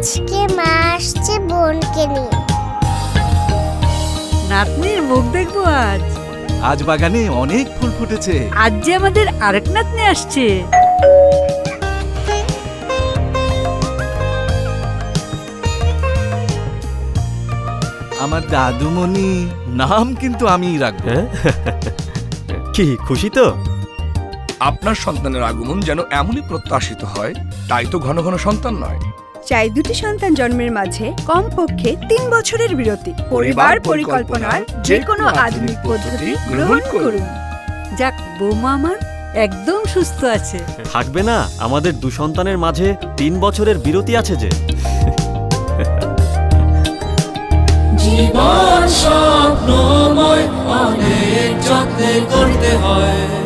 আজকে মা আসছে বোনকে নিয়ে। নাতনির মুখ দেখব আজ। আজ বাগানে অনেক ফুল ফুটেছে। আজ যে আমাদের আরেক নাতনি আসছে। আমার দাদুমণি নাম কিন্তু আমিই রাখব। হ্যাঁ? কি খুশি তো? আপনার সন্তানের আগমন যেন এমনই প্রত্যাশিত হয় তাই তো ঘন ঘন সন্তান নয়। চাই দুটি সন্তান জন্মের মাঝে কমপক্ষে তিন বছরের বিরতি। পরিবার পরিকল্পনার যে কোনো আধুনিক পদ্ধতি গ্রহণ করুন। যাক বৌমা আমার একদম সুস্থ আছে। থাকবে না আমাদের দু সন্তানের মাঝে তিন বছরের বিরতি আছে যে। জীবন স্বপ্নময় অনেক যত্নে করতে হয়।